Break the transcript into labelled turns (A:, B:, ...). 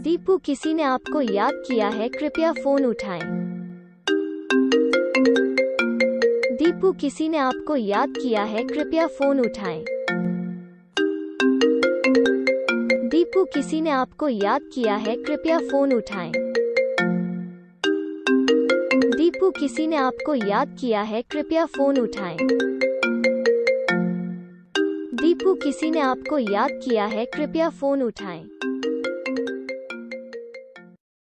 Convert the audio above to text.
A: दीपू, किसी ने आपको याद किया है? कृपया फ़ोन उठाएँ। दीपू, किसी ने आपको याद किया है? कृपया फ़ोन उठाएँ। दीपू, किसी ने आपको याद किया है? कृपया फ़ोन उठाएँ। दीपू, किसी ने आपको याद किया है? कृपया फ़ोन उठाएँ। दीपू किसी ने आपको याद किया है कृपया फ़ोन उठाएँ।